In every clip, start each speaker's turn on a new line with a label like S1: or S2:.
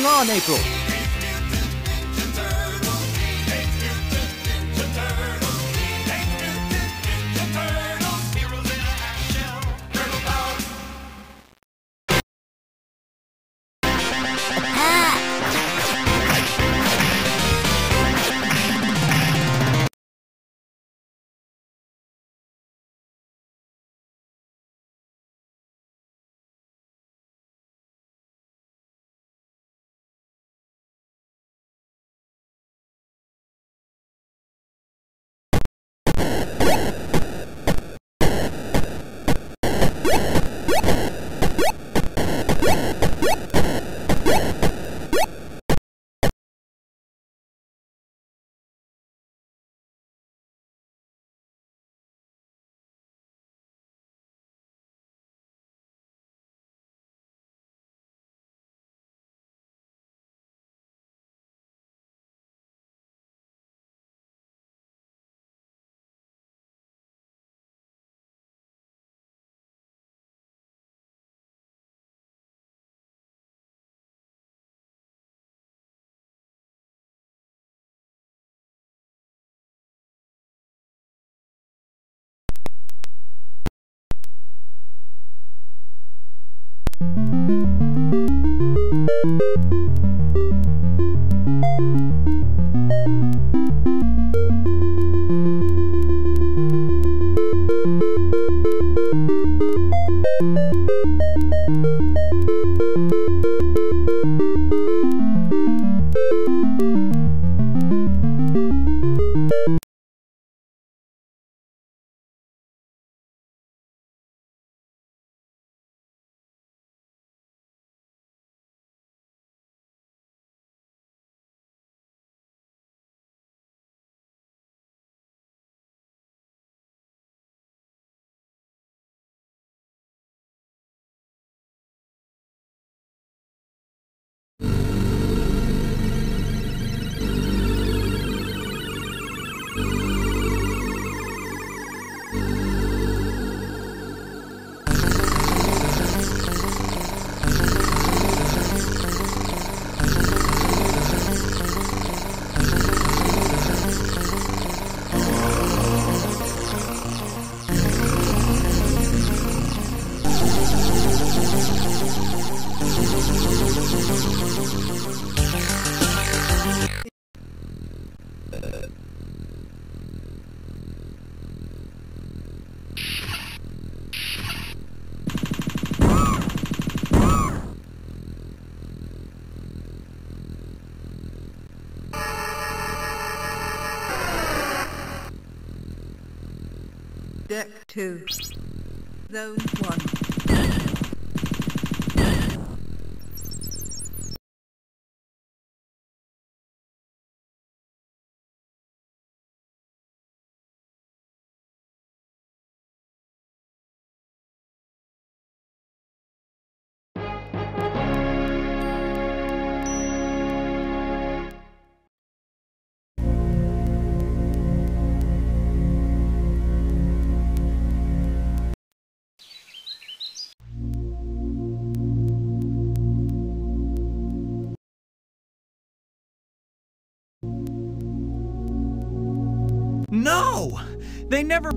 S1: Hang on, April.
S2: Deck 2. Zone 1.
S1: No! They never.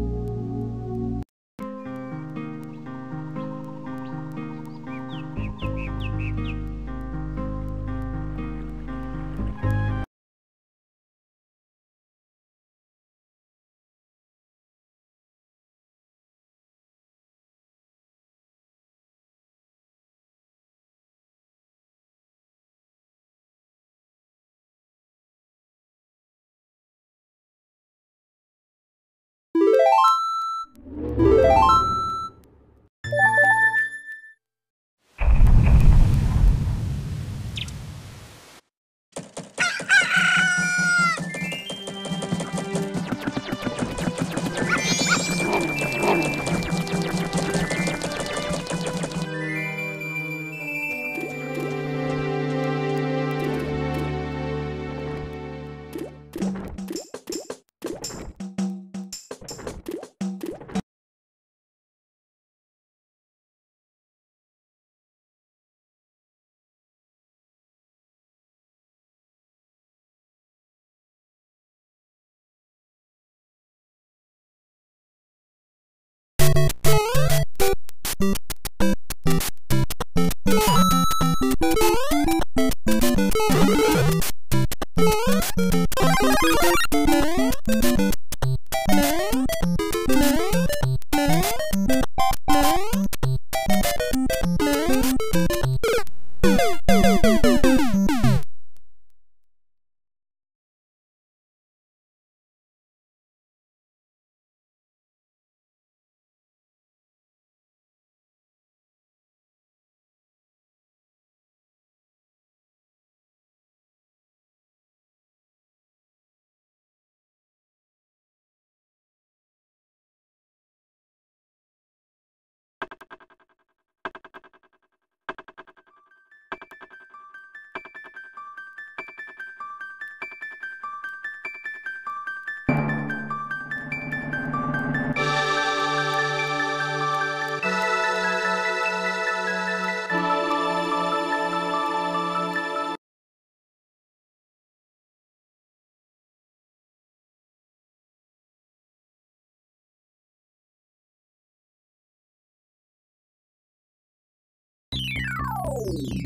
S1: Thank you.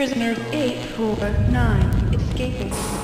S3: Prisoners 849 escaping.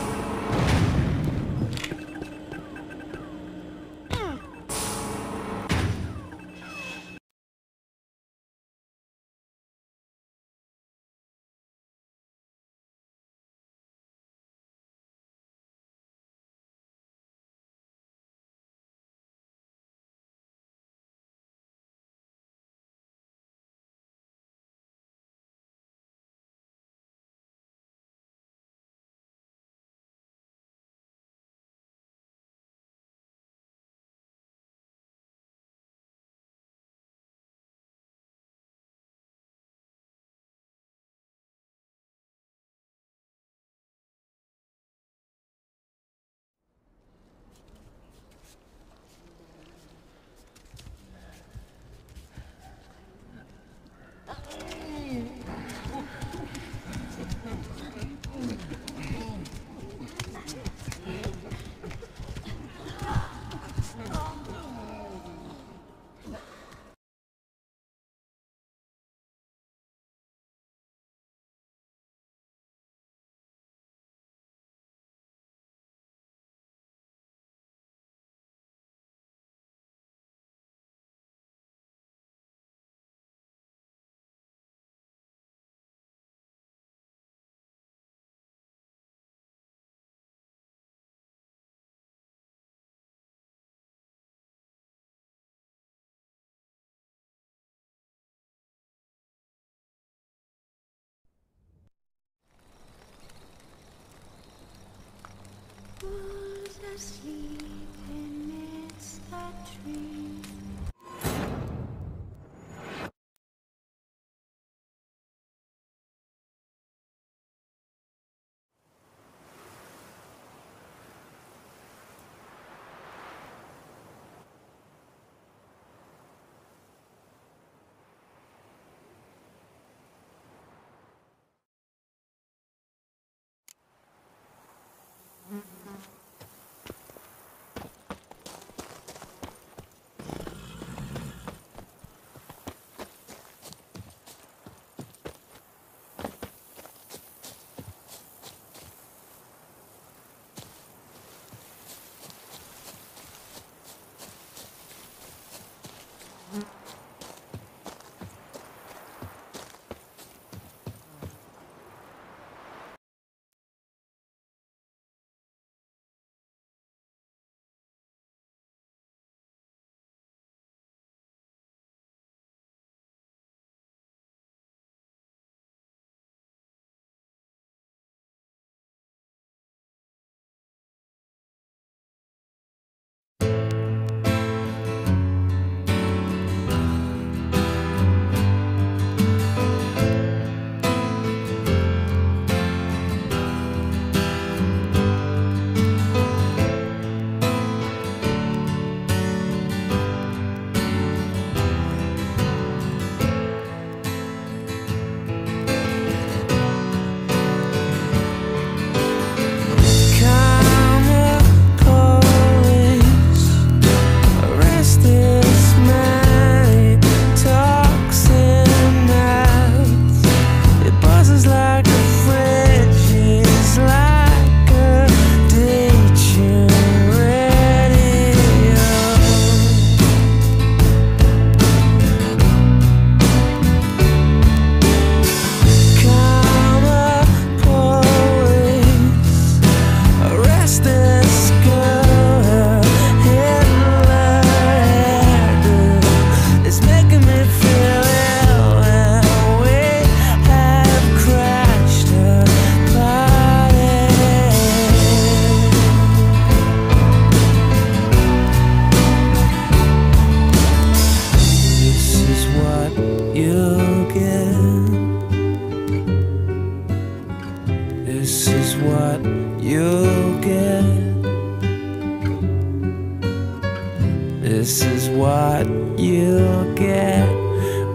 S4: This is what you'll get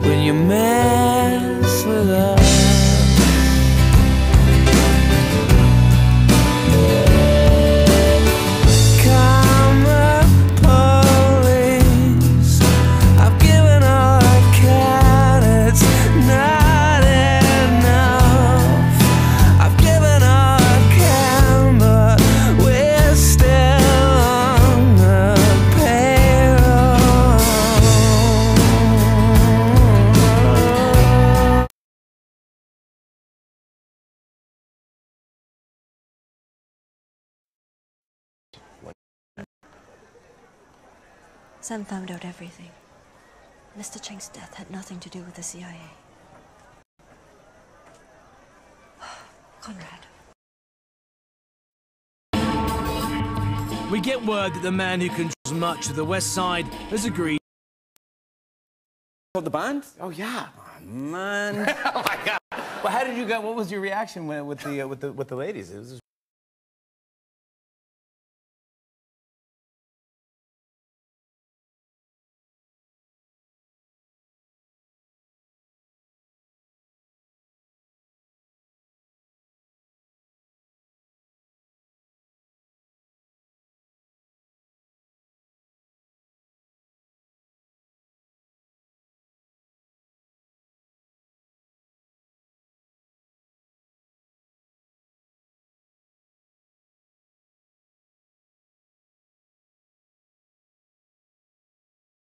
S4: when you mess with us.
S5: Sam found out everything. Mr. Cheng's death had nothing to do with the CIA. Conrad.
S6: We get word that the man who controls much of the West Side has agreed.
S7: Hold the band?
S8: Oh yeah.
S7: Man.
S8: oh my god. Well, how did you go? What was your reaction when, with the uh, with the with the ladies? It was